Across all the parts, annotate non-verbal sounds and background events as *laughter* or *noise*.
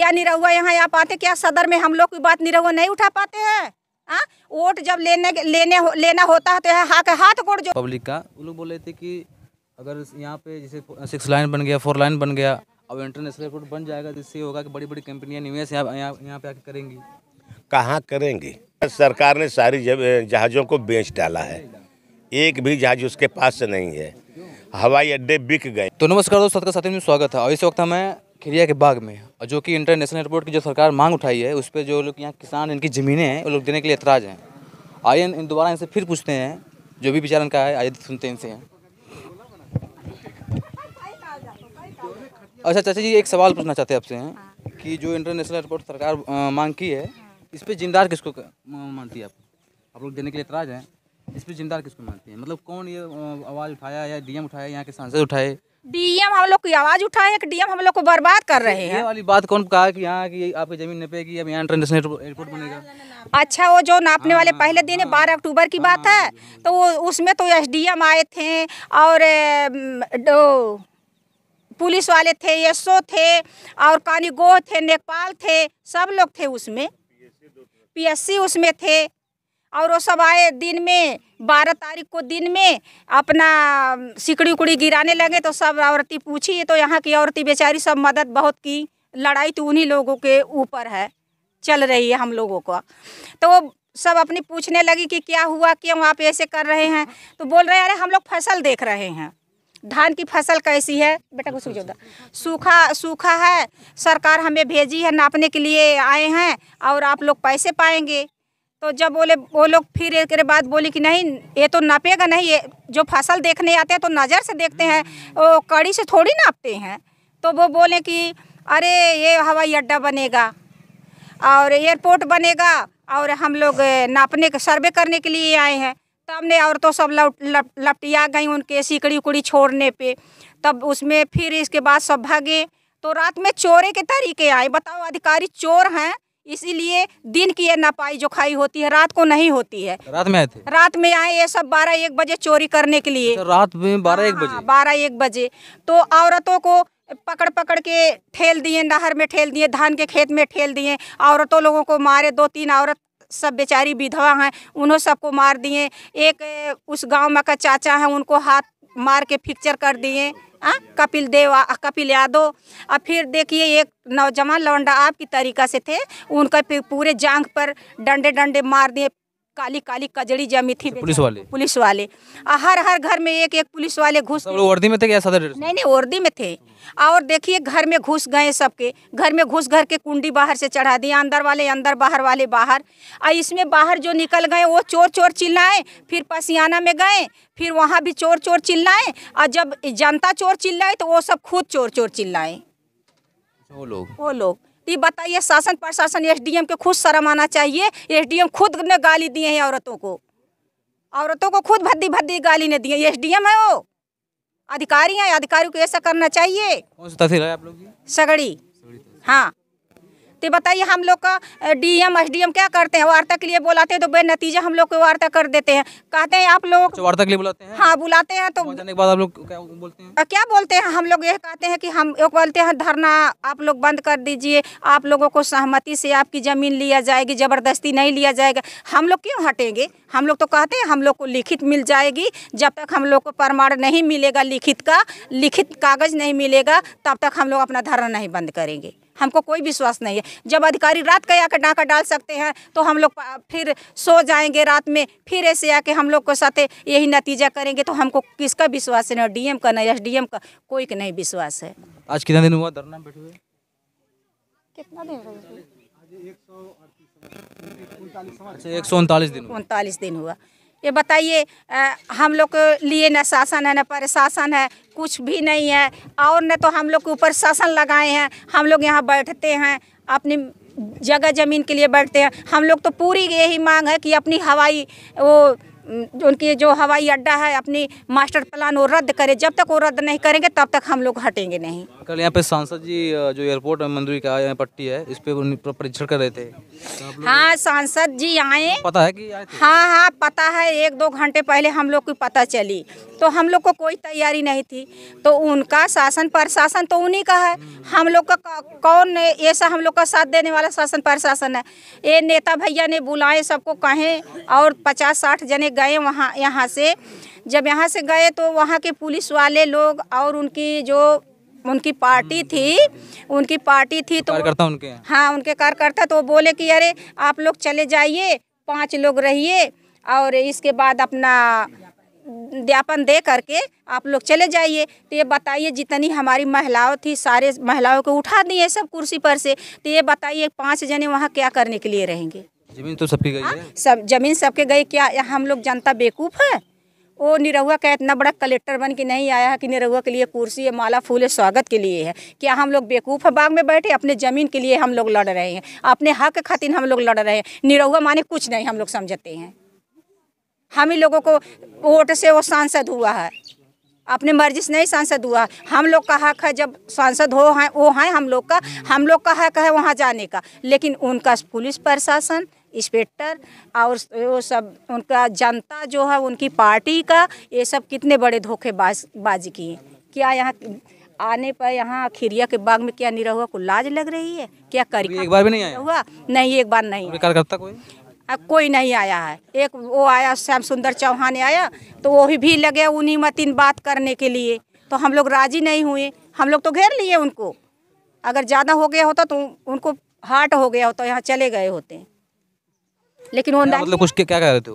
क्या निरहुआ यहाँ आ पाते? क्या सदर में हम लोग की बात निरहुआ नहीं उठा पाते हैं? हाँ वोट जब लेने लेने हो, लेना होता है तो यहाँ हाथ हाथ गोड़ जो पब्लिक का वो लोग बोल रहे थे कि अगर यहाँ पे जैसे सिक्स लाइन बन गया फोर लाइन बन गया अब इंटरनेशनल एयरपोर्ट बन जाएगा जिससे होगा कि बड़ी बड़ी कंपनियाँ निवेश यहाँ यहाँ यहाँ पे आके करेंगी। कहाँ करेंगी? सरकार ने सारी जहाज़ों को बेच डाला है। एक भी जहाज़ उसके पास से नहीं है। हवाई अड्डे बिक गए। तो नमस्कार दोस्तों सबका साथी में स्वागत है। और इस वक्त हमें खिरिया के बाग में और जो कि इंटरनेशनल एयरपोर्ट की जो सरकार मांग उठाई है, उस पर जो लोग यहाँ किसान, इनकी ज़मीनें हैं, वो लोग देने के लिए एतराज़ हैं। आइए इन दोबारा इनसे फिर पूछते हैं, जो भी विचार इनका है, आइए सुनते हैं इनसे। हैं अच्छा चाचा जी, एक सवाल पूछना चाहते हैं आपसे हैं कि जो इंटरनेशनल एयरपोर्ट सरकार मांग की है, इस पर जिम्मेदार किसको मानती है आप? आप लोग देने के लिए एतराज़ हैं, इस पर जिम्मेदार किसको मानती है? मतलब कौन ये आवाज़ उठाया या डीएम उठाया यहाँ के सांसद उठाए? डीएम हम लोग की आवाज़ उठाए हैं कि डीएम हम लोग को बर्बाद कर रहे ये हैं वाली बात कौन कहा कि यहाँ की आपकी ज़मीन नपेगी अब यहाँ इंटरनेशनल एयरपोर्ट बनेगा। अच्छा वो जो नापने वाले पहले दिन है बारह अक्टूबर की बात है तो वो उसमें तो एसडीएम आए थे और पुलिस वाले थे एसओ थे और कानीगो थे नेपाल थे सब लोग थे उसमें। पीएससी उसमें थे। और वो सब आए दिन में, बारह तारीख को दिन में, अपना सिकड़ी उकड़ी गिराने लगे तो सब औरतें पूछी तो यहाँ की औरतें बेचारी सब मदद बहुत की, लड़ाई तो उन्हीं लोगों के ऊपर है, चल रही है हम लोगों को। तो वो सब अपनी पूछने लगी कि क्या हुआ, क्यों आप ऐसे कर रहे हैं? तो बोल रहे अरे हम लोग फ़सल देख रहे हैं, धान की फ़सल कैसी है? बेटा कुछ सूखा सूखा है, सरकार हमें भेजी है, नापने के लिए आए हैं, और आप लोग पैसे पाएँगे। तो जब बोले, वो लोग फिर एक बाद बोली कि नहीं, ये तो नापेगा नहीं, ये जो फ़सल देखने आते हैं तो नज़र से देखते हैं, वो कड़ी से थोड़ी नापते हैं। तो वो बोले कि, अरे, ये हवाई अड्डा बनेगा और एयरपोर्ट बनेगा और हम लोग नापने के, सर्वे करने के लिए आए हैं। तब ने और तो सब लप लप, लपटिया गई उनके सिकड़ी उकड़ी छोड़ने पे। तब उसमें फिर इसके बाद सब भागे। तो रात में चोरे के तरीके आए। बताओ, अधिकारी चोर हैं। इसीलिए दिन की ये नपाई जो खाई होती है रात को नहीं होती है। रात में आए थे? रात में आए ये सब बारह एक बजे चोरी करने के लिए। तो रात में बारह एक हाँ, बजे बारह एक बजे। तो औरतों को पकड़ पकड़ के ठेल दिए नहर में ठेल दिए धान के खेत में ठेल दिए औरतों लोगों को मारे दो तीन औरत सब बेचारी विधवा हैं उन्हों सबको मार दिए। एक उस गाँव में का चाचा हैं उनको हाथ मार के फिक्चर कर दिए कपिल देव कपिल यादव। और फिर देखिए, एक नौजवान लौंडा आपकी तरीका से थे, उनका पूरे जांग पर डंडे डंडे मार दिए। काली काली कजड़ी जमी थी पुलिस वाले? पुलिस वाले। आ, हर हर घर में एक एक पुलिस वाले घुस वर्दी में थे क्या सदर नहीं नहीं वर्दी में थे। और देखिए घर में घुस गए सबके। घर में घुस घर के कुंडी बाहर से चढ़ा दिया अंदर वाले अंदर बाहर वाले बाहर। और इसमें बाहर जो निकल गए वो चोर चोर चिल्लाए फिर पसियाना में गए फिर वहाँ भी चोर चोर चिल्लाए। और जब जनता चोर चिल्लाए तो वो सब खुद चोर चोर चिल्लाए वो लोग? वो लोग। ये बताइए शासन प्रशासन एसडीएम के खुद शर्म आना चाहिए। एसडीएम खुद ने गाली दिए हैं औरतों को। औरतों को खुद भद्दी भद्दी गाली ने दिए एसडीएम है वो। अधिकारी हैं अधिकारी को ऐसा करना चाहिए। कौन सी तहसील है आप लोग की? सगड़ी। हाँ। तो बताइए हम लोग का डीएम एसडीएम क्या करते हैं? वार्ता के लिए बुलाते हैं तो बेनतीजा हम लोग को वार्ता कर देते हैं। कहते हैं आप लोग अच्छा वार्ता के लिए बुलाते हैं? हाँ बुलाते हैं तो जाने के बाद आप लोग क्या बोलते हैं? क्या बोलते हैं? हम लोग ये कहते हैं कि हम बोलते हैं धरना आप लोग बंद कर दीजिए। आप लोगों को सहमति से आपकी ज़मीन लिया जाएगी ज़बरदस्ती नहीं लिया जाएगा। हम लोग क्यों हटेंगे? हम लोग तो कहते हैं हम लोग को लिखित मिल जाएगी। जब तक हम लोग को प्रमाण नहीं मिलेगा लिखित का लिखित कागज़ नहीं मिलेगा तब तक हम लोग अपना धरना नहीं बंद करेंगे। हमको कोई विश्वास नहीं है। जब अधिकारी रात का आकर डाका डाल सकते हैं तो हम लोग फिर सो जाएँगे रात में फिर ऐसे आके हम लोग को साथ यही नतीजा करेंगे तो हमको किसका विश्वास है? ना डीएम का ना एस का कोई का नहीं विश्वास है। आज कितना दिन हुआ धरना बैठे हुए? कितना दिन अच्छा एक सौ उनतालीस दिन हुआ। उनतालीस दिन हुआ। ये बताइए हम लोग के लिए न शासन है, न प्रशासन है, कुछ भी नहीं है, और न तो हम लोग के ऊपर शासन लगाए हैं, हम लोग यहाँ बैठते हैं, अपनी जगह ज़मीन के लिए बैठते हैं। हम लोग तो पूरी यही मांग है कि अपनी हवाई वो उनकी जो हवाई अड्डा है अपनी मास्टर प्लान वो रद्द करे। जब तक वो रद्द नहीं करेंगे तब तक हम लोग हटेंगे नहीं। कल यहाँ पे सांसद जी जो एयरपोर्ट मंदिर का यहाँ पट्टी है इस पे पर परीक्षण कर रहे थे। हाँ सांसद जी आए। पता है कि हाँ हाँ पता है। एक दो घंटे पहले हम लोग को पता चली। तो हम लोग को कोई तैयारी नहीं थी। तो उनका शासन प्रशासन तो उन्हीं का है। हम लोग का कौन ऐसा हम लोग का साथ देने वाला शासन प्रशासन है। ये नेता भैया ने बुलाए सबको कहें और पचास साठ जने गए वहाँ यहाँ से। जब यहाँ से गए तो वहाँ के पुलिस वाले लोग और उनकी जो उनकी पार्टी थी उनकी पार्टी थी तो कार्यकर्ता उनके हाँ? उनके कार्यकर्ता तो बोले कि अरे आप लोग चले जाइए पाँच लोग रहिए और इसके बाद अपना ज्ञापन दे करके आप लोग चले जाइए। तो ये बताइए जितनी हमारी महिलाओं थी सारे महिलाओं को उठा दिए सब कुर्सी पर से। तो ये बताइए पाँच जने वहाँ क्या करने के लिए रहेंगे? ज़मीन तो सबकी गई है सब ज़मीन सबके गई। क्या हम लोग जनता बेवकूफ़ है? वो निरहुआ का इतना बड़ा कलेक्टर बन के नहीं आया है कि निरहुआ के लिए कुर्सी है माला फूल है स्वागत के लिए है। क्या हम लोग बेवकूफ़ है? बाग में बैठे अपने ज़मीन के लिए हम लोग लड़ रहे हैं। अपने हक खातिर हम लोग लड़ रहे हैं। निरहुआ माने कुछ नहीं हम लोग समझते हैं। हम ही लोगों को वोट से वो सांसद हुआ है। अपने मर्ज़ी से नहीं सांसद हुआ। हम लोग का हक है जब सांसद हो हैं वो हैं हम लोग का। हम लोग का हक है वहाँ जाने का। लेकिन उनका पुलिस प्रशासन इंस्पेक्टर और वो सब उनका जनता जो है उनकी पार्टी का ये सब कितने बड़े धोखेबाज बाजी किए क्या यहाँ आने पर यहाँ खिरिया के बाग में क्या निरहुआ को लाज लग रही है? क्या करी एक बार भी नहीं आया? हुआ नहीं एक बार नहीं। कार्यकर्ता कोई? अब कोई नहीं आया है। एक वो आया श्याम सुंदर चौहान आया तो वो ही भी लगे उन्हीं मतिन बात करने के लिए। तो हम लोग राज़ी नहीं हुए। हम लोग तो घेर लिए उनको। अगर ज़्यादा हो गया होता तो उनको हार्ट हो गया होता यहाँ चले गए होते। लेकिन वो मतलब कुछ के क्या कह रहे थे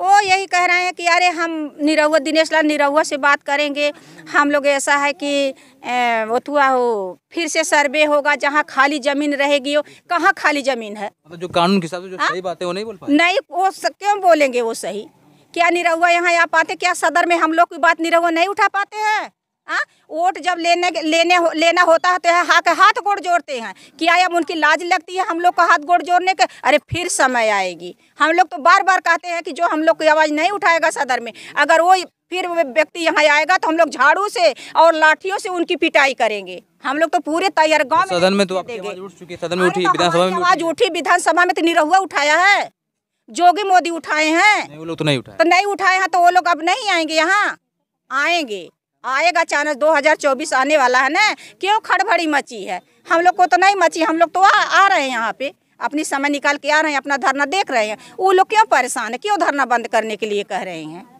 वो यही कह रहे हैं कि अरे हम निरहुआ दिनेश लाल निरहुआ से बात करेंगे। हम लोग ऐसा है कि वो वथुआ हो फिर से सर्वे होगा जहाँ खाली ज़मीन रहेगी वो कहाँ खाली ज़मीन है? मतलब जो कानून के हिसाब से जो सही बात है वो नहीं बोल पाए नहीं वो क्यों बोलेंगे वो सही? क्या निरहुआ यहाँ आ पाते? क्या सदर में हम लोग की बात निरहुआ नहीं उठा पाते हैं? हाँ? वोट जब लेने लेने हो, लेना होता है तो यहाँ हाथ हाथ गोड़ जोड़ते हैं। क्या अब उनकी लाज लगती है हम लोग को हाथ गोड़ जोड़ने के? अरे फिर समय आएगी। हम लोग तो बार बार कहते हैं कि जो हम लोग की आवाज़ नहीं उठाएगा सदर में अगर वो फिर वो व्यक्ति यहाँ आएगा तो हम लोग झाड़ू से और लाठियों से उनकी पिटाई करेंगे। हम लोग तो पूरे तैयार गाँव में सदन में तो उठ चुकी सदन में उठी तो विधानसभा में आवाज़ उठी। विधानसभा में तो निरहुआ उठाया है। जोगी मोदी उठाए हैं। वो लोग तो नहीं उठाए। तो नहीं उठाए हैं तो वो लोग अब नहीं आएँगे यहाँ। आएँगे। आएगा चांस 2024 आने वाला है ना? क्यों खड़बड़ी मची है? हम लोग को तो नहीं मची हम लोग तो आ, आ रहे हैं यहाँ पे। अपनी समय निकाल के आ रहे हैं अपना धरना देख रहे हैं। वो लोग क्यों परेशान है? क्यों धरना बंद करने के लिए कह रहे हैं?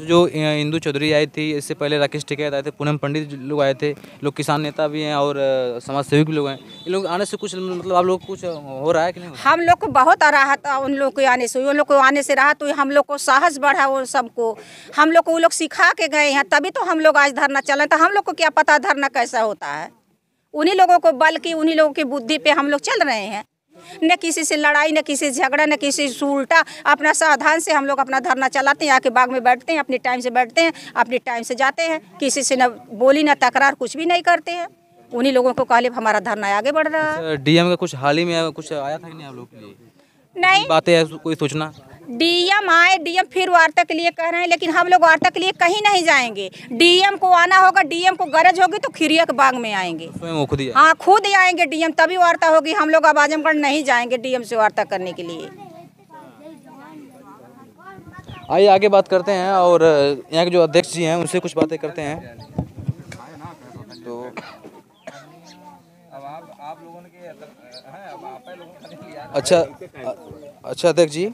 जो अ, इंदू चौधरी आई थी इससे पहले राकेश टिकैत आए थे पूनम पंडित लोग आए थे लोग किसान नेता भी हैं और समाज सेवी भी लोग हैं। इन लोग आने से कुछ मतलब आप लोग कुछ हो रहा है कि नहीं? हम लोग को बहुत राहत उन लोग के आने से। उन लोग को आने से राहत हुई हम लोग को साहस बढ़ा वो सबको। हम लोग को वो लोग सिखा के गए हैं तभी तो हम लोग आज धरना चले तो हम लोग को क्या पता धरना कैसा होता है? उन्हीं लोगों को बल की उन्हीं लोगों की बुद्धि पे हम लोग चल रहे हैं। न किसी से लड़ाई न किसी से झगड़ा न किसी से उल्टा। अपना सावधान से हम लोग अपना धरना चलाते हैं आके बाग में बैठते हैं अपने टाइम से बैठते हैं अपने टाइम से जाते हैं। किसी से न बोली न तकरार कुछ भी नहीं करते हैं। उन्हीं लोगों को कहले हमारा धरना आगे बढ़ रहा है। डीएम का कुछ हाल ही में कुछ आया था कि नहीं आप लोग के लिए? नहीं। बातें कोई सोचना? डीएम आए डीएम फिर वार्ता के लिए कह रहे हैं लेकिन हम लोग वार्ता के लिए कहीं नहीं जाएँगे। डीएम को आना होगा डीएम को गरज होगी तो खिरिया के बाग में आएँगे। खुद ही हाँ खुद ही आएँगे डीएम तभी वार्ता होगी। हम लोग अब आजमगढ़ नहीं जाएँगे डीएम से वार्ता करने के लिए। आइए आगे बात करते हैं और यहाँ के जो अध्यक्ष जी हैं उनसे कुछ बातें करते हैं। तो अच्छा अ- अच्छा अध्यक्ष जी?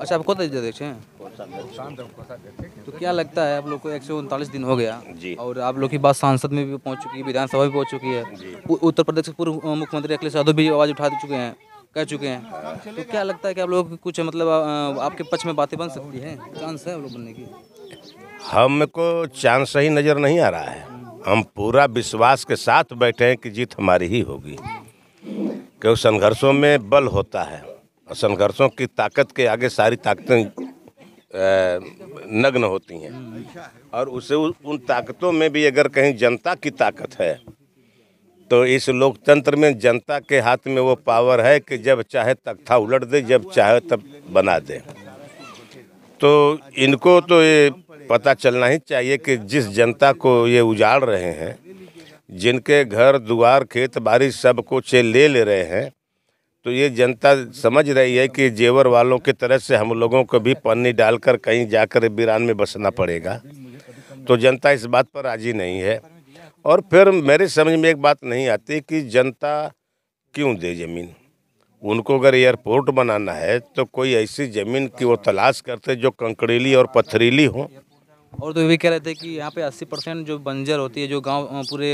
अच्छा आप खुद अध्यक्ष हैं? तो क्या लगता है आप लोग को एक सौ उनतालीस दिन हो गया? जी। और आप लोग की बात सांसद में भी पहुँच चुकी है विधानसभा में पहुँच चुकी है। उत्तर प्रदेश के पूर्व मुख्यमंत्री अखिलेश यादव भी आवाज़ उठा चुके हैं कह चुके हैं। तो क्या लगता है कि आप लोग कुछ मतलब आपके पक्ष में बातें बन सकती है? चांस है आप लोग बनने की? हमको चांस सही नज़र नहीं आ रहा है। हम पूरा विश्वास के साथ बैठे हैं कि जीत हमारी ही होगी। क्योंकि संघर्षों में बल होता है, और संघर्षों की ताकत के आगे सारी ताकतें नग्न होती हैं। और उसे उन ताकतों में भी अगर कहीं जनता की ताकत है तो इस लोकतंत्र में जनता के हाथ में वो पावर है कि जब चाहे तख्ता उलट दे, जब चाहे तब बना दे। तो इनको तो ये पता चलना ही चाहिए कि जिस जनता को ये उजाड़ रहे हैं, जिनके घर, दुआर, खेत बारी सब कुछ ले ले रहे हैं तो ये जनता समझ रही है कि जेवर वालों की तरह से हम लोगों को भी पन्नी डालकर कहीं जाकर वीरान में बसना पड़ेगा। तो जनता इस बात पर राज़ी नहीं है। और फिर मेरे समझ में एक बात नहीं आती कि जनता क्यों दे ज़मीन? उनको अगर एयरपोर्ट बनाना है तो कोई ऐसी ज़मीन की वो तलाश करते जो कंकड़ीली और पथरीली हो और तो ये भी कह रहे थे कि यहाँ पे 80 परसेंट जो बंजर होती है, जो गाँव पूरे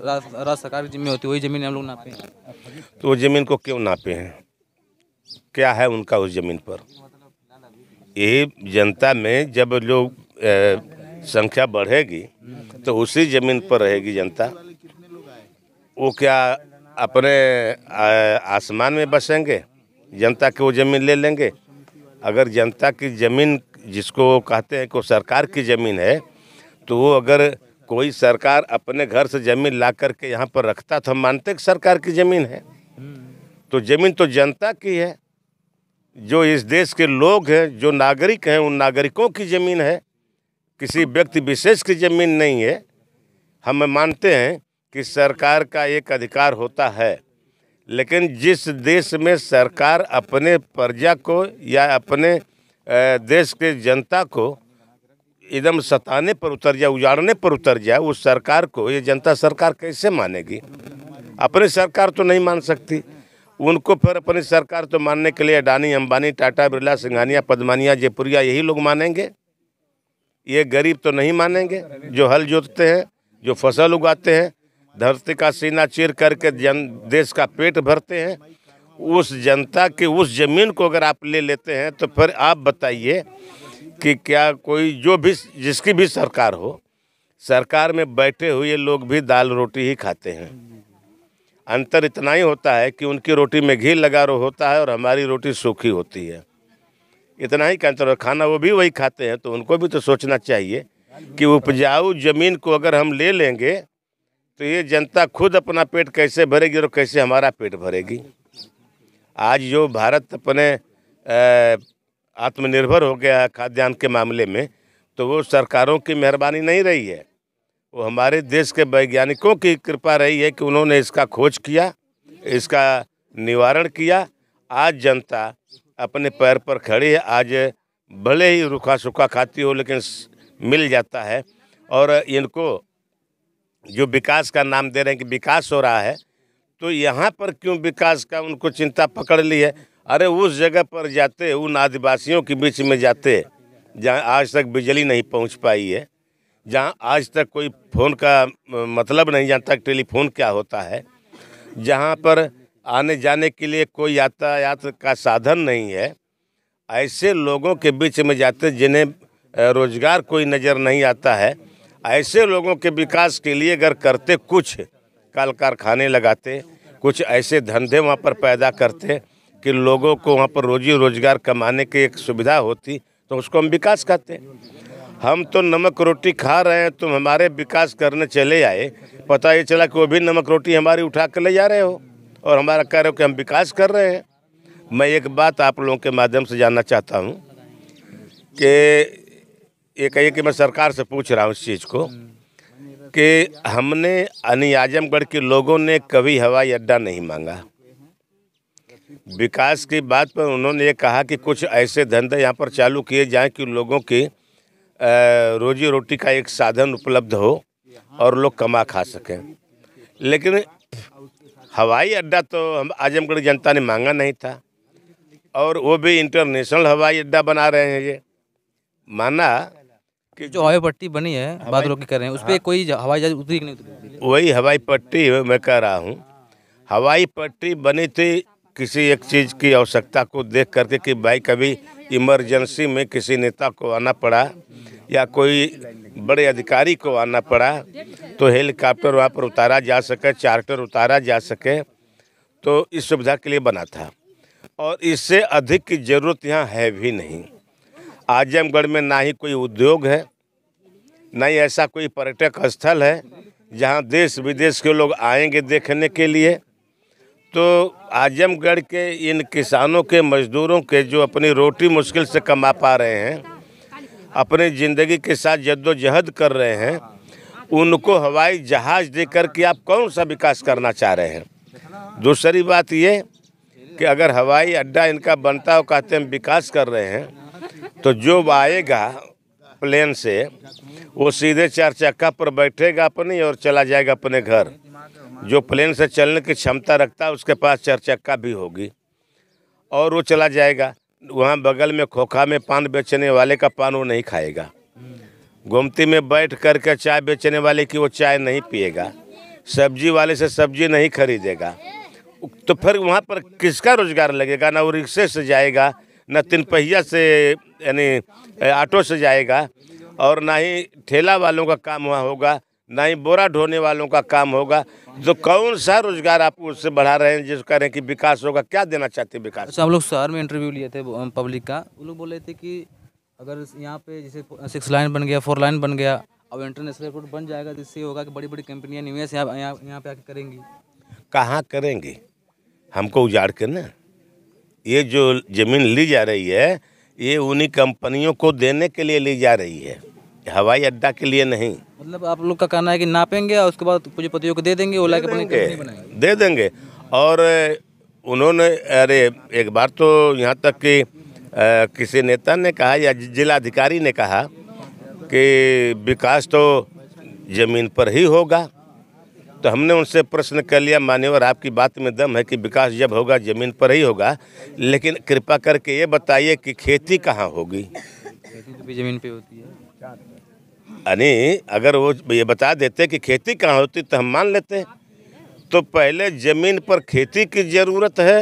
राज्य सरकार की ज़मीन होती है, वही ज़मीन हम लोग नापे हैं। तो वो ज़मीन को क्यों नापे हैं? क्या है उनका उस ज़मीन पर? ये जनता में जब लोग संख्या बढ़ेगी तो उसी ज़मीन पर रहेगी जनता। वो क्या अपने आसमान में बसेंगे? जनता की वो ज़मीन ले लेंगे? अगर जनता की ज़मीन जिसको कहते हैं कि सरकार की ज़मीन है तो वो अगर कोई सरकार अपने घर से ज़मीन ला करके यहाँ पर रखता तो हम मानते कि सरकार की ज़मीन है। तो ज़मीन तो जनता की है, जो इस देश के लोग हैं, जो नागरिक हैं, उन नागरिकों की ज़मीन है, किसी व्यक्ति विशेष की ज़मीन नहीं है। हम मानते हैं कि सरकार का एक अधिकार होता है, लेकिन जिस देश में सरकार अपने प्रजा को या अपने देश के जनता को एकदम सताने पर उतर जाए, उजाड़ने पर उतर जाए, उस सरकार को, ये जनता सरकार कैसे मानेगी? अपनी सरकार तो नहीं मान सकती। उनको फिर अपनी सरकार तो मानने के लिए अडानी, अंबानी, टाटा, बिरला, सिंघानिया, पदमानिया, जयपुरिया यही लोग मानेंगे। ये गरीब तो नहीं मानेंगे, जो हल जोतते हैं, जो फ़सल उगाते हैं, धरती का सीना चीर करके जन, देश का पेट भरते हैं। उस जनता के, उस ज़मीन को अगर आप ले लेते हैं तो फिर आप बताइए कि क्या कोई जो भी, जिसकी भी सरकार हो, सरकार में बैठे हुए लोग भी दाल रोटी ही खाते हैं। अंतर इतना ही होता है कि उनकी रोटी में घी लगा रो होता है और हमारी रोटी सूखी होती है। इतना ही अंतर है खाना वो भी वही खाते हैं तो उनको भी तो सोचना चाहिए कि उपजाऊ ज़मीन को अगर हम ले लेंगे तो ये जनता खुद अपना पेट कैसे भरेगी और कैसे हमारा पेट भरेगी। आज जो भारत अपने आत्मनिर्भर हो गया है खाद्यान्न के मामले में तो वो सरकारों की मेहरबानी नहीं रही है। वो हमारे देश के वैज्ञानिकों की कृपा रही है कि उन्होंने इसका खोज किया, इसका निवारण किया। आज जनता अपने पैर पर खड़ी है, आज भले ही रूखा सूखा खाती हो, लेकिन मिल जाता है। और इनको जो विकास का नाम दे रहे हैं कि विकास हो रहा है तो यहाँ पर क्यों विकास का उनको चिंता पकड़ ली है? अरे, उस जगह पर जाते उन आदिवासियों के बीच में जाते जहाँ आज तक बिजली नहीं पहुँच पाई है, जहाँ आज तक कोई फ़ोन का मतलब नहीं जानता टेलीफोन क्या होता है, जहाँ पर आने जाने के लिए कोई यातायात का साधन नहीं है, ऐसे लोगों के बीच में जाते जिन्हें रोज़गार कोई नज़र नहीं आता है, ऐसे लोगों के विकास के लिए अगर करते कुछ कल कारखाने लगाते, कुछ ऐसे धंधे वहाँ पर पैदा करते कि लोगों को वहाँ पर रोजी रोज़गार कमाने की एक सुविधा होती तो उसको हम विकास कहते हम तो नमक रोटी खा रहे हैं, तुम हमारे विकास करने चले आए, पता ये चला कि वो भी नमक रोटी हमारी उठा कर ले जा रहे हो, और हमारा कह रहे हो कि हम विकास कर रहे हैं। मैं एक बात आप लोगों के माध्यम से जानना चाहता हूँ कि ये कहिए कि मैं सरकार से पूछ रहा हूँ इस चीज़ को। कि हमने यानी आजमगढ़ के लोगों ने कभी हवाई अड्डा नहीं मांगा। विकास की बात पर उन्होंने ये कहा कि कुछ ऐसे धंधे यहाँ पर चालू किए जाएँ कि लोगों की रोजी रोटी का एक साधन उपलब्ध हो और लोग कमा खा सकें। लेकिन हवाई अड्डा तो हम आजमगढ़ जनता ने मांगा नहीं था और वो भी इंटरनेशनल हवाई अड्डा बना रहे हैं ये। माना कि जो हवाई पट्टी बनी है बात रोक कर रहे हैं उस पर कोई हवाई जहाज़ उतरी कि नहीं उतरी? वही हवाई पट्टी मैं कह रहा हूँ। हवाई पट्टी बनी थी किसी एक चीज़ की आवश्यकता को देख करके कि भाई कभी इमरजेंसी में किसी नेता को आना पड़ा या कोई बड़े अधिकारी को आना पड़ा तो हेलीकॉप्टर वहाँ पर उतारा जा सके चार्टर उतारा जा सके तो इस सुविधा के लिए बना था। और इससे अधिक की ज़रूरत यहाँ है भी नहीं। आजमगढ़ में ना ही कोई उद्योग है, ना ही ऐसा कोई पर्यटक स्थल है, जहाँ देश विदेश के लोग आएँगे देखने के लिए। तो आजमगढ़ के इन किसानों के, मजदूरों के जो अपनी रोटी मुश्किल से कमा पा रहे हैं, अपनी ज़िंदगी के साथ जद्दोजहद कर रहे हैं, उनको हवाई जहाज़ दे करके आप कौन सा विकास करना चाह रहे हैं? दूसरी बात ये कि अगर हवाई अड्डा इनका बनता हो कहते हैं विकास कर रहे हैं तो जो आएगा प्लेन से, वो सीधे चार चक्का पर बैठेगा अपनी और चला जाएगा अपने घर। जो प्लेन से चलने की क्षमता रखता है, उसके पास चार चक्का भी होगी। और वो चला जाएगा। वहाँ बगल में खोखा में पान बेचने वाले का पान वो नहीं खाएगा। गोमती में बैठ करके चाय बेचने वाले की वो चाय नहीं पिएगा। सब्ज़ी वाले से सब्ज़ी नहीं खरीदेगा। तो फिर वहाँ पर किसका रोज़गार लगेगा? ना वो रिक्शे से जाएगा न तीन पहिया से यानी ऑटो से जाएगा और ना ही ठेला वालों का काम वहाँ होगा ना ही बोरा ढोने वालों का काम होगा। जो कौन सा रोज़गार आप उससे बढ़ा रहे हैं जिसको कह रहे हैं कि विकास होगा क्या देना चाहते हैं विकास? अच्छा हम लोग शहर में इंटरव्यू लिए थे पब्लिक का। वो लोग बोल रहे थे कि अगर यहाँ पे जैसे सिक्स लाइन बन गया फोर लाइन बन गया अब इंटरनेशनल एयरपोर्ट बन जाएगा तो इससे होगा कि बड़ी बड़ी कंपनियाँ निवेश यहाँ यहाँ यहाँ पे आके करेंगी। कहाँ करेंगे? हमको उजाड़ के ना। ये जो ज़मीन ली जा रही है ये उन्हीं कंपनियों को देने के लिए ली जा रही है हवाई अड्डा के लिए नहीं। मतलब आप लोग का कहना है कि नापेंगे और उसके बाद पूंजीपतियों को दे देंगे अपनी कंपनी बनाएँगे। दे देंगे। और उन्होंने अरे एक बार तो यहाँ तक कि किसी नेता ने कहा या जिलाधिकारी ने कहा कि विकास तो ज़मीन पर ही होगा। तो हमने उनसे प्रश्न कर लिया मान्यवर आपकी बात में दम है कि विकास जब होगा ज़मीन पर ही होगा लेकिन कृपा करके ये बताइए कि खेती कहाँ होगी? खेती तो भी ज़मीन पे होती है। यानी अगर वो ये बता देते कि खेती कहाँ होती तो हम मान लेते। तो पहले ज़मीन पर खेती की ज़रूरत है।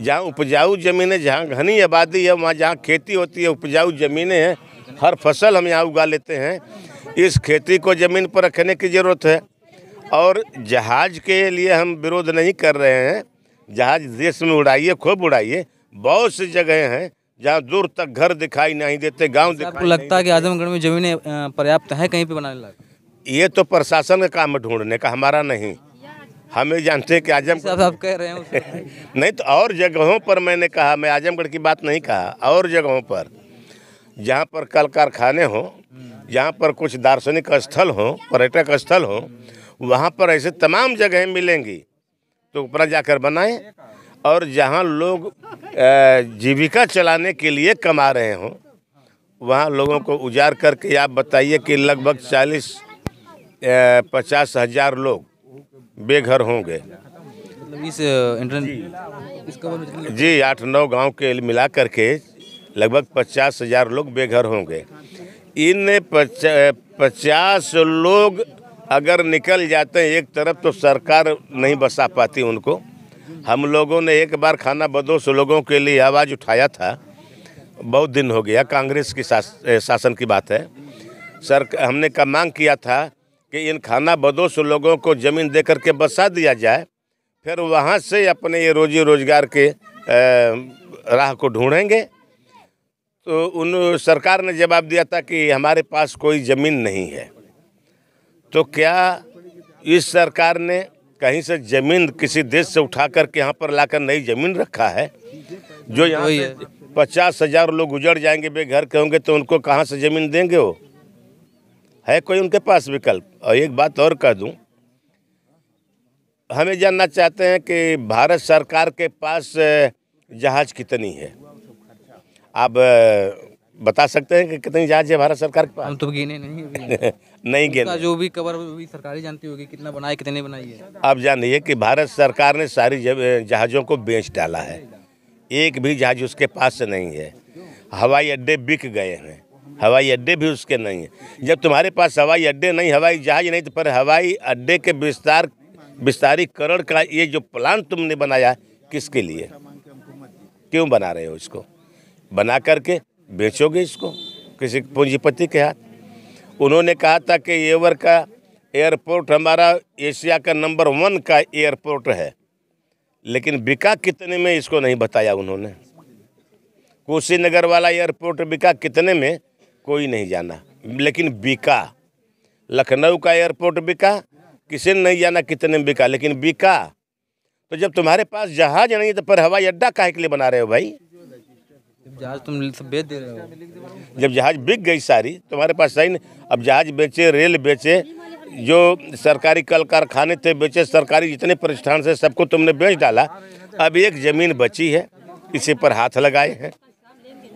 जहाँ उपजाऊ ज़मीनें जहाँ घनी आबादी है वहाँ जहाँ खेती होती है उपजाऊ ज़मीनें हैं हर फ़सल हम यहाँ उगा लेते हैं। इस खेती को ज़मीन पर रखने की ज़रूरत है। और जहाज़ के लिए हम विरोध नहीं कर रहे हैं। जहाज़ देश में उड़ाइए खूब उड़ाइए। बहुत सी जगह हैं जहाँ दूर तक घर दिखाई नहीं देते गाँव आपको लगता है कि आजमगढ़ में जमीनें पर्याप्त है कहीं पे बनाने लायक? ये तो प्रशासन का काम ढूँढने का हमारा नहीं। हमें जानते हैं कि आज़म जैसे आप आप कह रहे हैं *laughs* नहीं तो और जगहों पर मैंने कहा मैं आजमगढ़ की बात नहीं कहा और जगहों पर। जहाँ पर कल कारखाने हों जहाँ पर कुछ दार्शनिक स्थल हों पर्यटक स्थल हों वहाँ पर ऐसे तमाम जगहें मिलेंगी। तो ऊपर जाकर बनाएँ। और जहाँ लोग जीविका चलाने के लिए कमा रहे हों वहाँ लोगों को उजाड़ करके आप बताइए कि लगभग चालीस पचास हज़ार लोग बेघर होंगे। मतलब इस इंटरनेट जी। आठ नौ गाँव के मिला करके लगभग पचास हज़ार लोग बेघर होंगे। इन पचास लोग अगर निकल जाते हैं एक तरफ़ तो सरकार नहीं बसा पाती उनको। हम लोगों ने एक बार खाना बदोश लोगों के लिए आवाज़ उठाया था। बहुत दिन हो गया कांग्रेस की शास, शासन की बात है। सर हमने का मांग किया था कि इन खाना बदोश लोगों को ज़मीन दे करके बसा दिया जाए फिर वहाँ से अपने ये रोजी रोज़गार के राह को ढूंढेंगे। तो उन सरकार ने जवाब दिया था कि हमारे पास कोई ज़मीन नहीं है। तो क्या इस सरकार ने कहीं से ज़मीन किसी देश से उठा करके यहाँ पर लाकर नई ज़मीन रखा है? जो यहाँ से पचास हज़ार लोग उजड़ जाएँगे बेघर के होंगे तो उनको कहाँ से ज़मीन देंगे वो? है कोई उनके पास विकल्प? और एक बात और कह दूँ हमें जानना चाहते हैं कि भारत सरकार के पास जहाज़ कितनी है? आप अ, बता सकते हैं कि कितनी जहाज़ है भारत सरकार के पास? हम तो गिने नहीं *laughs* नहीं गिन। जो भी कवर भी सरकारी जानती होगी कितना बनाए कितने बनाई है। आप जानिए कि भारत सरकार ने सारी जहाज़ों को बेच डाला है। एक भी जहाज़ उसके पास से नहीं है। हवाई अड्डे बिक गए हैं। हवाई अड्डे भी उसके नहीं है। जब तुम्हारे पास हवाई अड्डे नहीं हवाई जहाज़ नहीं तो पर हवाई अड्डे के विस्तार विस्तारीकरण का ये जो प्लान तुमने बनाया किसके लिए? क्यों बना रहे हो इसको? बना करके? बेचोगे इसको? किसी पूंजीपति के हाथ? उन्होंने कहा था कि येवर का एयरपोर्ट हमारा एशिया का नंबर वन का एयरपोर्ट है। लेकिन बिका कितने में इसको नहीं बताया उन्होंने? कुशीनगर वाला एयरपोर्ट बिका कितने में? कोई नहीं जाना। लेकिन बिका, लखनऊ का एयरपोर्ट बिका, किसी ने नहीं जाना कितने में बिका। लेकिन बिका तो जब तुम्हारे पास जहाज़ नहीं तो पर हवाई अड्डा काहे के लिए बना रहे हो भाई? जब जहाज़ तुम सब बेच दे रहे हो। जब जहाज़ बिक गई सारी तुम्हारे पास सही नहीं अब जहाज़ बेचे रेल बेचे जो सरकारी कल कारखाने थे बेचे सरकारी जितने प्रतिष्ठान से सबको तुमने बेच डाला अब एक ज़मीन बची है इसी पर हाथ लगाए हैं।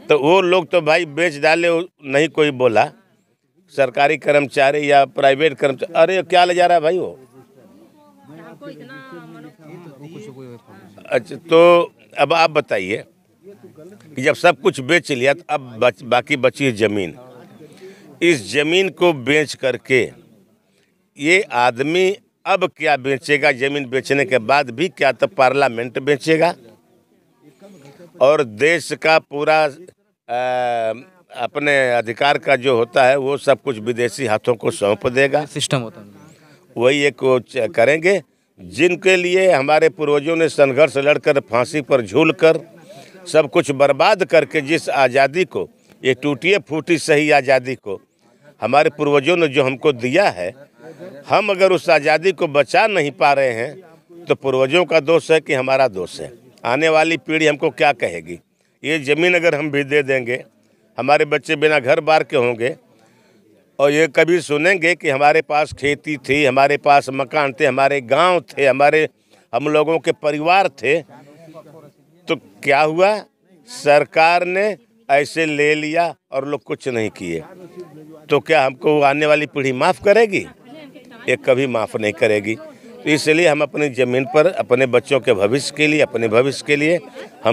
तो वो लोग तो भाई बेच डाले नहीं कोई बोला। सरकारी कर्मचारी या प्राइवेट कर्मचारी अरे क्या ले जा रहा है भाई वो? अच्छा तो अब आप बताइए कि जब सब कुछ बेच लिया तो अब बच, बाकी बची है ज़मीन। इस ज़मीन को बेच करके ये आदमी अब क्या बेचेगा? ज़मीन बेचने के बाद भी क्या तो पार्लियामेंट बेचेगा? और देश का पूरा अपने अधिकार का जो होता है वो सब कुछ विदेशी हाथों को सौंप देगा। सिस्टम होता है। वही एक करेंगे जिनके लिए हमारे पूर्वजों ने संघर्ष लड़कर फांसी पर झूल कर सब कुछ बर्बाद करके जिस आज़ादी को, ये टूटिए फूटी सही आज़ादी को, हमारे पूर्वजों ने जो हमको दिया है, हम अगर उस आज़ादी को बचा नहीं पा रहे हैं तो पूर्वजों का दोष है कि हमारा दोष है। आने वाली पीढ़ी हमको क्या कहेगी? ये ज़मीन अगर हम भी दे देंगे, हमारे बच्चे बिना घर बार के होंगे, और ये कभी सुनेंगे कि हमारे पास खेती थी, हमारे पास मकान थे, हमारे गाँव थे, हमारे, हम लोगों के परिवार थे तो क्या हुआ? सरकार ने ऐसे ले लिया और लोग कुछ नहीं किए। तो क्या हमको आने वाली पीढ़ी माफ़ करेगी? ये कभी माफ़ नहीं करेगी। तो इसलिए हम अपनी ज़मीन पर, अपने बच्चों के भविष्य के लिए, अपने भविष्य के लिए हम